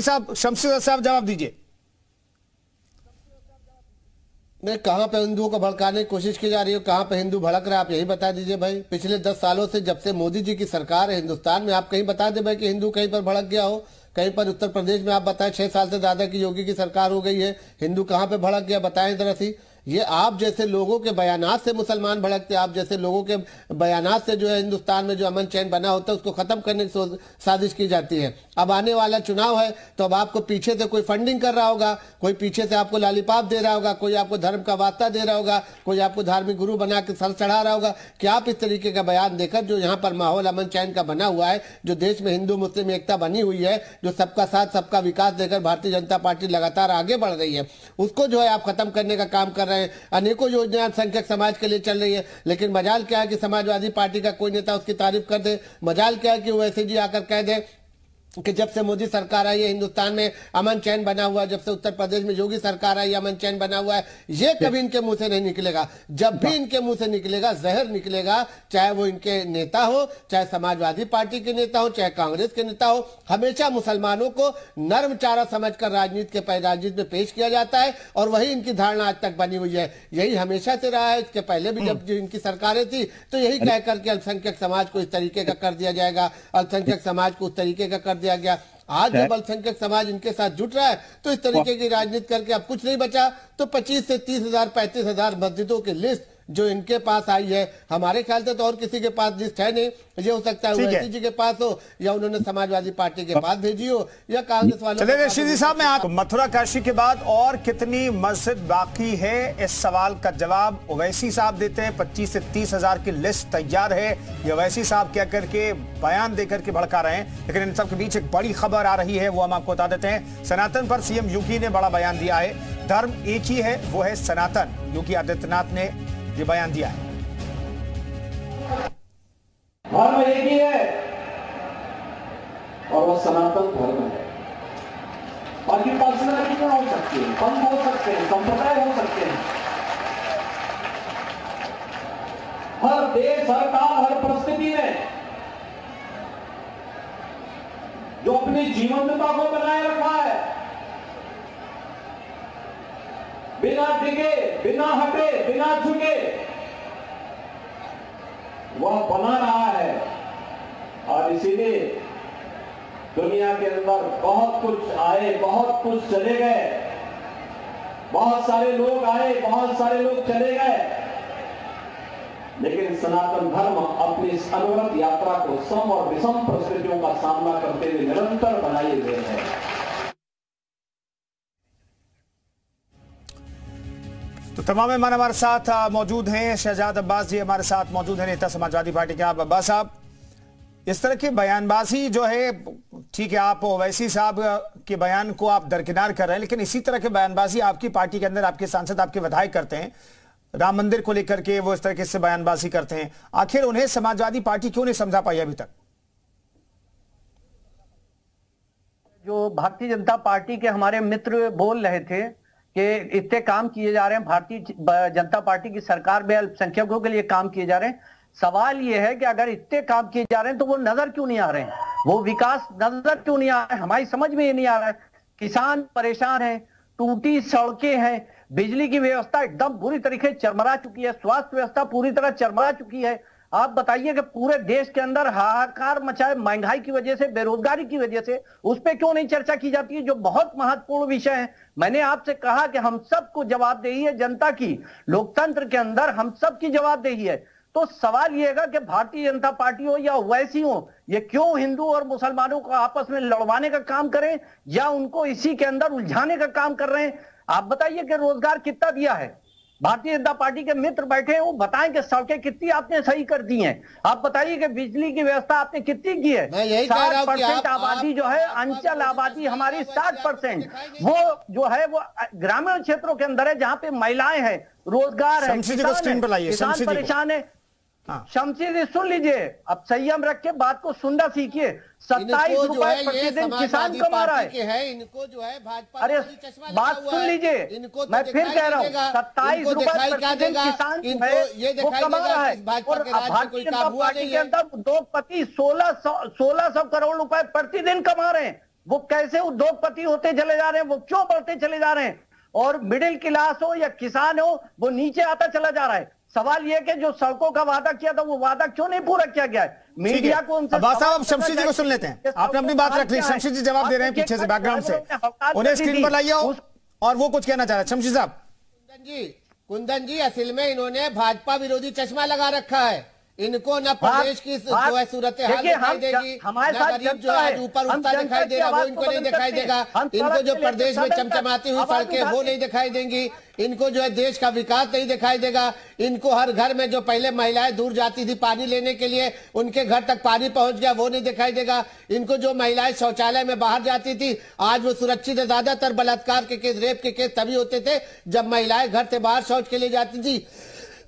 शमशी साहब शमशी साहब जवाब दीजिए। मैं कहाँ पे हिंदुओं को भड़काने की कोशिश की जा रही है? कहाँ पे हिंदू भड़क रहे हैं? आप यही बता दीजिए भाई। पिछले दस सालों से जब से मोदी जी की सरकार है हिंदुस्तान में, आप कहीं बता दे भाई कि हिंदू कहीं पर भड़क गया हो? कहीं पर उत्तर प्रदेश में आप बताएँ, छह साल से ज़्यादा की योगी की सरकार हो गई है। हिंदू कहाँ पे भड़क गया? बताएँ जरा सी। ये आप जैसे लोगों के बयानात से मुसलमान भड़कते, आप जैसे लोगों के बयानात से जो है हिंदुस्तान में जो अमन चैन बना होता है, उसको खत्म करने की साजिश की जाती है। अब आने वाला चुनाव है तो अब आपको पीछे से कोई फंडिंग कर रहा होगा, कोई पीछे से आपको लालीपाप दे रहा होगा, कोई आपको धर्म का वास्ता दे रहा होगा, कोई आपको धार्मिक गुरु बना के सर चढ़ा रहा होगा। कि आप इस तरीके का बयान देकर जो यहाँ पर माहौल अमन चैन का बना हुआ है, जो देश में हिंदू, मुस्लिम एकता बनी हुई है, जो सबका साथ, सबका विकास देकर भारतीय जनता पार्टी लगातार आगे बढ़ रही है, उसको जो है आप खत्म करने का काम कर रहे हैं। अनेकों योजना अल्पसंख्यक समाज के लिए चल रही है। लेकिन मजाल क्या है कि समाजवादी पार्टी का कोई नेता उसकी तारीफ़ कर दे? मजाल क्या है कि वो ऐसे जी आकर कह दे कि जब से मोदी सरकार आई है हिंदुस्तान में अमन चैन बना हुआ है जब से उत्तर प्रदेश में योगी सरकार आई अमन चैन बना हुआ है ये कभी इनके मुँह से नहीं निकलेगा। जब भी इनके मुँह से निकलेगा जहर निकलेगा चाहे वो इनके नेता हो चाहे समाजवादी पार्टी के नेता हो चाहे कांग्रेस के नेता हो हमेशा मुसलमानों को नर्म चारा समझ कर राजनीति के राजनीति में पेश किया जाता है और वही इनकी धारणा आज तक बनी हुई है। यही हमेशा से रहा है इसके पहले भी जब इनकी सरकारें थी तो यही कहकर के अल्पसंख्यक समाज को इस तरीके का कर दिया जाएगा। अल्पसंख्यक समाज को उस तरीके का कर दिया गया। आज जब अल्पसंख्यक समाज इनके साथ जुट रहा है तो इस तरीके की राजनीति करके अब कुछ नहीं बचा। तो 25 से तीस हज़ार पैंतीस हज़ार मस्जिदों की लिस्ट जो इनके पास आई है। हमारे ख्याल से तो और किसी के पास लिस्ट है नहीं ये हो सकता है ओवैसी जी के पास हो या उन्होंने समाजवादी पार्टी के पास भेजी हो या कांग्रेस वालों साहब मैं आप मथुरा काशी के बाद और कितनी मस्जिद बाकी है इस सवाल का जवाब ओवैसी साहब देते हैं। पच्चीस से तीस हज़ार की लिस्ट तैयार है। ये ओवैसी साहब क्या करके बयान देकर के भड़का रहे हैं लेकिन इन सबके बीच एक बड़ी खबर आ रही है वो हम आपको बता देते हैं। सनातन पर सीएम योगी ने बड़ा बयान दिया है धर्म एक ही है वो है सनातन। योगी आदित्यनाथ ने ये बयान दिया है। धर्म एक ही है। और वो सनातन धर्म है। बाकी पर्सनैलिटियाँ हो सकती है। पंथ हो सकते हैं, संप्रदाय हो सकते हैं। हर देश, हर काल, हर परिस्थिति में जो अपनी जीवंतता को बनाए रखा है, बिना डिगे बिना हटे, बिना झुके। वह बना रहा है। और इसीलिए दुनिया के अंदर बहुत कुछ आए, बहुत कुछ चले गए। बहुत सारे लोग आए, बहुत सारे लोग चले गए। लेकिन सनातन धर्म अपनी इस अनवरत यात्रा को सम और विषम परिस्थितियों का सामना करते हुए निरंतर बनाए हुए है। तमाम मेहमान हमारे साथ मौजूद हैं। शहजाद अब्बास जी हमारे साथ मौजूद हैं, नेता समाजवादी पार्टी के आप, अब्बास साहब। इस तरह की बयानबाजी जो है, ठीक है, आप ओवैसी साहब के बयान को आप दरकिनार कर रहे हैं, लेकिन इसी तरह के बयानबाजी आपकी पार्टी के अंदर आपके सांसद, आपके विधायक करते हैं। राम मंदिर को लेकर के वो इस तरह से बयानबाजी करते हैं। आखिर उन्हें समाजवादी पार्टी क्यों नहीं समझा पाई अभी तक? जो भारतीय जनता पार्टी के हमारे मित्र बोल रहे थे कि इतने काम किए जा रहे हैं, भारतीय जनता पार्टी की सरकार में अल्पसंख्यकों के लिए काम किए जा रहे हैं। सवाल ये है कि अगर इतने काम किए जा रहे हैं तो वो नज़र क्यों नहीं आ रहे हैं? वो विकास नज़र क्यों नहीं आ रहा है? हमारी समझ में ये नहीं आ रहा है। किसान परेशान है, टूटी सड़कें हैं, बिजली की व्यवस्था एकदम बुरी तरीके चरमरा चुकी है, स्वास्थ्य व्यवस्था पूरी तरह चरमरा चुकी है। आप बताइए कि पूरे देश के अंदर हाहाकार मचाए, महँगाई की वजह से, बेरोजगारी की वजह से, उस पर क्यों नहीं चर्चा की जाती है, जो बहुत महत्वपूर्ण विषय है। मैंने आपसे कहा कि हम सबको जवाबदेही है, जनता की, लोकतंत्र के अंदर हम सबकी जवाबदेही है। तो सवाल यह है कि भारतीय जनता पार्टी हो या वैसी हो, ये क्यों हिंदू और मुसलमानों को आपस में लड़वाने का काम करें, या उनको इसी के अंदर उलझाने का काम कर रहे हैं? आप बताइए कि रोज़गार कितना दिया है? भारतीय जनता पार्टी के मित्र बैठे हैं वो बताएँ कि सड़कें कितनी आपने सही कर दी हैं। आप बताइए कि बिजली की व्यवस्था आपने कितनी की है। साठ परसेंट आबादी जो है अंचल आबादी हमारी साठ परसेंट। वो जो है वो ग्रामीण क्षेत्रों के अंदर है जहाँ पे महिलाएँ हैं रोज़गार है किसान परेशान है हाँ। शमशीर सुन लीजिए। अब संयम रख के बात को सुनना सीखिए। सत्ताईस रुपए प्रतिदिन किसान कमा रहा है, है इनको जो है भाजपा अरे बात सुन लीजिए। इनको मैं फिर कह रहा हूँ सत्ताईस रूपए प्रतिदिन किसान ये वो कमा रहा है। और भारतीय जनता पार्टी के अंदर दो पति सोलह सौ सोलह सौ करोड़ रुपए प्रतिदिन कमा रहे हैं। वो कैसे उद्योगपति होते चले जा रहे हैं? वो क्यों बढ़ते चले जा रहे हैं? और मिडिल क्लास हो या किसान हो वो नीचे आता चला जा रहा है। सवाल यह कि जो सड़कों का वादा किया था वो वादा क्यों नहीं पूरा किया गया है? मीडिया को उनसे अब्बास साहब शमशी जी को सुन लेते हैं। आपने अपनी बात रख ली। शमशी जी जवाब दे रहे हैं पीछे से बैकग्राउंड से। उन्हें स्क्रीन पर। लाइए और वो कुछ कहना चाह रहे हैं। शमशी साहब। कुंदन जी कुंदन जी असल में इन्होंने भाजपा विरोधी चश्मा लगा रखा है। इनको न प्रदेश की जो है सूरत हाल दिखाई देगी हमारे साथ गरीब जो है आज ऊपर उठता दिखाई देगा वो इनको नहीं दिखाई देगा। इनको जो प्रदेश में चमचमाती हुई सड़कें वो नहीं दिखाई देंगी इनको जो है देश का विकास नहीं दिखाई देगा इनको हर घर में जो पहले महिलाएँ दूर जाती थी पानी लेने के लिए उनके घर तक पानी पहुँच गया वो नहीं दिखाई देगा। इनको जो महिलाएँ शौचालय में बाहर जाती थी आज वो सुरक्षित है ज़्यादातर बलात्कार के केस रेप के केस तभी होते थे जब महिलाएँ घर से बाहर शौच के लिए जाती थी।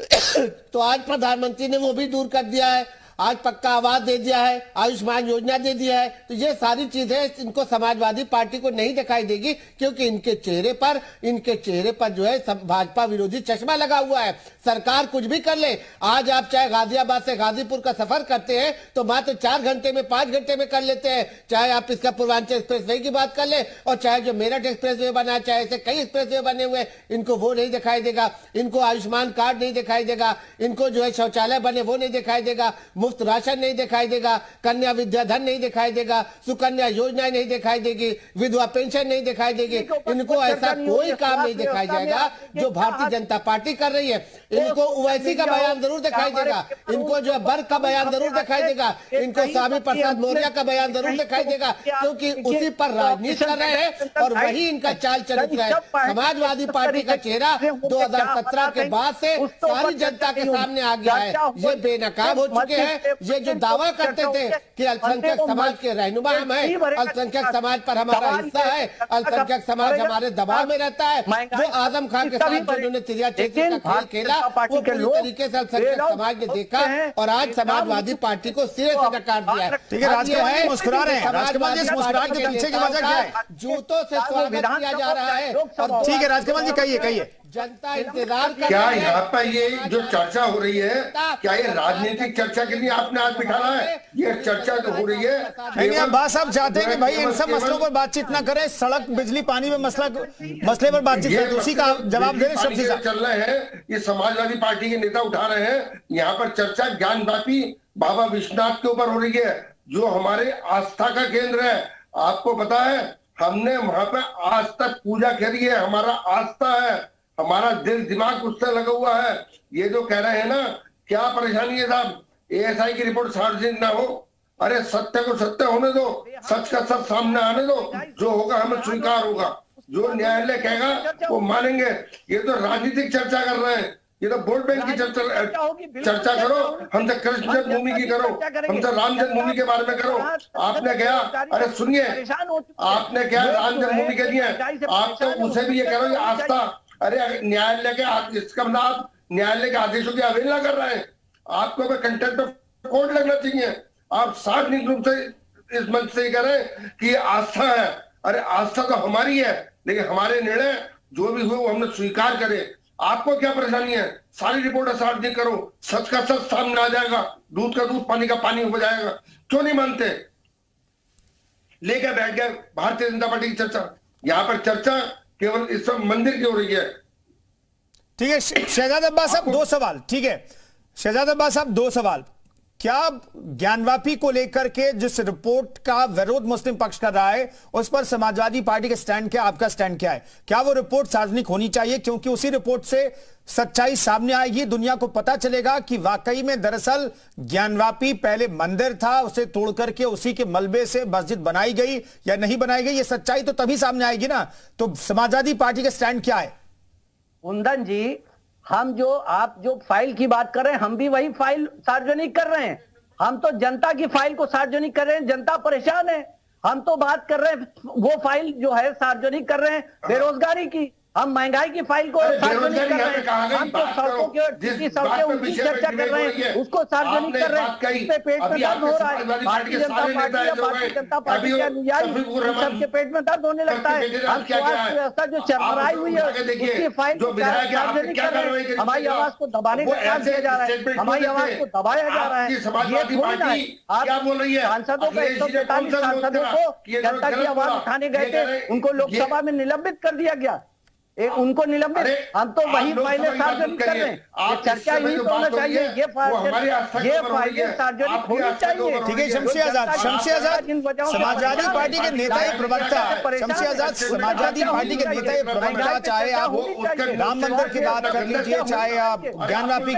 तो आज प्रधानमंत्री ने वो भी दूर कर दिया है। आज पक्का आवाज़ दे दिया है, आयुष्मान योजना दे दिया है तो ये सारी चीज़ें इनको समाजवादी पार्टी को नहीं दिखाई देगी, क्योंकि इनके चेहरे पर, इनके चेहरे पर जो है भाजपा विरोधी चश्मा लगा हुआ है। सरकार कुछ भी कर ले, आज आप चाहे गाजियाबाद से गाजीपुर का सफ़र करते हैं तो मात्र चार घंटे में, पाँच घंटे में कर लेते हैं। चाहे आप इसका पूर्वांचल एक्सप्रेस वे की बात कर ले, और चाहे जो मेरठ एक्सप्रेस वे बना, चाहे ऐसे कई एक्सप्रेस वे बने हुए इनको वो नहीं दिखाई देगा, इनको आयुष्मान कार्ड नहीं दिखाई देगा, इनको जो है शौचालय बने, वो नहीं दिखाई देगा। राशन नहीं दिखाई देगा कन्या विद्याधन नहीं दिखाई देगा सुकन्या योजना नहीं दिखाई देगी विधवा पेंशन नहीं दिखाई देगी इनको ऐसा कोई काम नहीं दिखाई जाएगा जो भारतीय जनता पार्टी कर रही है। इनको ओवैसी का बयान ज़रूर दिखाई देगा। इनको जो है वर्ग का बयान ज़रूर दिखाई देगा। इनको स्वामी प्रसाद मौर्य का बयान ज़रूर दिखाई देगा क्योंकि उसी पर राजनीति कर रहे हैं और वही इनका चाल चरित्र है। समाजवादी पार्टी का चेहरा 2017 के बाद से सारी जनता के सामने आ गया है। ये बेनकाब हो चुके हैं। ये जो दावा करते थे कि अल्पसंख्यक समाज के रहनुमा हम है अल्पसंख्यक समाज पर हमारा हिस्सा है अल्पसंख्यक समाज हमारे दबाव में रहता है वो आज़म खान के साथ उन्होंने तिरिया क्षेत्र का खेल खेला वो पूरी तरीके से अल्पसंख्यक समाज ने देखा और आज समाजवादी पार्टी को सिरे से नकार दिया है ठीक है, है मुस्कुरा रहे हैं। जी, है? जूतों से स्वागत किया जा रहा है और ठीक है राजकमल जी कहिए कहिए जनता इंतज़ार कर क्या यहाँ पर ये जो चर्चा हो रही है क्या ये राजनीतिक चर्चा के लिए आपने आज बिठाना है? ये चर्चा जो हो रही है अब्बास साहब चाहते हैं कि भाई इन सब मसलों पर बातचीत ना करें सड़क बिजली पानी में मसला मसले पर बातचीत करें उसी का जवाब दे रहे हैं चल रहे हैं ये समाजवादी पार्टी के नेता उठा रहे हैं यहाँ पर चर्चा ज्ञान व्यापी बाबा विश्वनाथ के ऊपर हो रही है जो हमारे आस्था का केंद्र है। आपको पता है हमने वहाँ पे आज तक पूजा करी है हमारा आस्था है। हमारा दिल दिमाग उससे लगा हुआ है। ये जो कह रहे हैं ना क्या परेशानी है साहब? एएसआई की रिपोर्ट सार्वजनिक ना हो। अरे सत्य को सत्य होने दो सच का सच सामने आने दो। जो होगा हमें स्वीकार होगा। जो न्यायालय कहेगा वो मानेंगे। ये तो राजनीतिक चर्चा कर रहे हैं। ये तो वोट बैंक की चर्चा चर्चा करो। हमसे कृष्ण जन्मभूमि की करो। हमसे राम जन्मभूमि के बारे में करो। आपने क्या अरे सुनिए। आपने क्या राम जन्मभूमि के लिए। आप तो उसे भी ये करो आस्था अरे, न्यायालय के इसका मतलब आप न्यायालय के आदेशों की अवहेलना कर रहे हैं। आपको कंटेंट ऑफ़ कोर्ट लगना चाहिए, आप सार्वजनिक रूप से इस मंच से हैं कि आस्था है। अरे, आस्था तो हमारी है, लेकिन हमारे निर्णय जो भी हुए वो हमने स्वीकार करे। आपको क्या परेशानी है? सारी रिपोर्ट सार्वजनिक करो। सच का सच सामने आ जाएगा, दूध का दूध, पानी का पानी हो जाएगा। क्यों नहीं मानते? लेकर बैठ गए भारतीय जनता पार्टी की चर्चा। यहाँ पर चर्चा केवल इस सब मंदिर की हो रही है। ठीक है शहजाद अब्बास साहब दो सवाल ठीक है। शहजाद अब्बास साहब दो सवाल। क्या ज्ञानवापी को लेकर के जिस रिपोर्ट का विरोध मुस्लिम पक्ष कर रहा है, उस पर समाजवादी पार्टी का स्टैंड क्या, आपका स्टैंड क्या है? क्या वो रिपोर्ट सार्वजनिक होनी चाहिए? क्योंकि उसी रिपोर्ट से सच्चाई सामने आएगी दुनिया को पता चलेगा कि वाकई में दरअसल ज्ञानवापी पहले मंदिर था, उसे तोड़ करके उसी के मलबे से मस्जिद बनाई गई या नहीं बनाई गई, ये सच्चाई तो तभी सामने आएगी ना? तो समाजवादी पार्टी का स्टैंड क्या है? कुंदन जी हम जो, आप जो फ़ाइल की बात कर रहे हैं, हम भी वही फ़ाइल सार्वजनिक कर रहे हैं। हम तो जनता की फ़ाइल को सार्वजनिक कर रहे हैं, जनता परेशान है। हम तो बात कर रहे हैं, वो फ़ाइल जो है सार्वजनिक कर रहे हैं, बेरोजगारी की। हम महँगाई की फ़ाइल को अरे सार्वजनिक कर रहे हैं। हम तो सड़कों के सड़कें उनकी चर्चा कर रहे हो उसको सार्वजनिक कर रहे हैं। पेट में दर्द हो रहा है। भारतीय जनता पार्टी या भारतीय जनता पार्टी के अनुयायी सबके पेट में दर्द होने लगता है। हम स्वास्थ्य व्यवस्था जो चरमराई हुई है उसकी फ़ाइल को सार्वजनिक कर रहे हैं। हमारी आवाज़ को दबाने का काम किया जा रहा है। हमारी आवाज़ को दबाया जा रहा है। ये थोड़ी ना आप क्या बोल रही है? सांसदों को एक सौ पैंतालीस सांसदों को जनता की आवाज़ उठाने गए थे उनको लोकसभा में निलंबित कर दिया गया एक उनको निलंबित। हम तो वही पहले फाइलें सार्वजनिक कर रहे हैं। ये चर्चा ही तो होना चाहिए ये ये फाइलें सार्वजनिक होनी चाहिए। ठीक है शमशी आज़ाद शमशी आज़ाद जिन वजहों से समाजवादी पार्टी के नेता ही प्रवक्ता शमशी आज़ाद समाजवादी पार्टी के नेता ही प्रवक्ता चाहे आप। राम मंदिर की बात कर लीजिए चाहे आप ज्ञान व्यापी